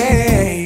way.